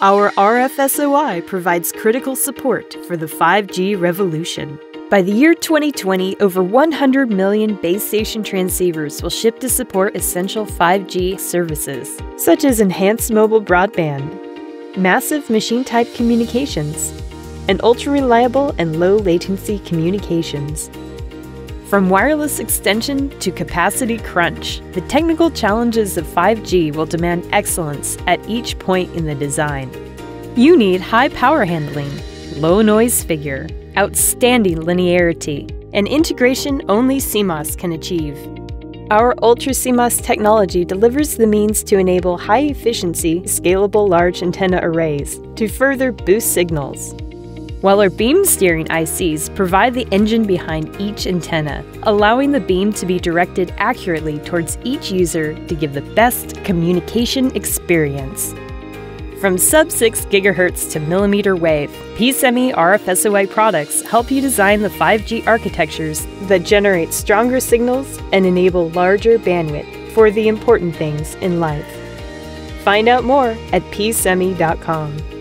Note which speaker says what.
Speaker 1: Our RFSOI provides critical support for the 5G revolution. By the year 2020, over 100 million base station transceivers will ship to support essential 5G services, such as enhanced mobile broadband, massive machine type communications, and ultra reliable and low latency communications. From wireless extension to capacity crunch, the technical challenges of 5G will demand excellence at each point in the design. You need high power handling, low noise figure, outstanding linearity, and integration only CMOS can achieve. Our Ultra CMOS technology delivers the means to enable high efficiency, scalable large antenna arrays to further boost signals while our beam steering ICs provide the engine behind each antenna, allowing the beam to be directed accurately towards each user to give the best communication experience. From sub 6 GHz to millimeter wave, PSEMI RFSOI products help you design the 5G architectures that generate stronger signals and enable larger bandwidth for the important things in life. Find out more at psemi.com.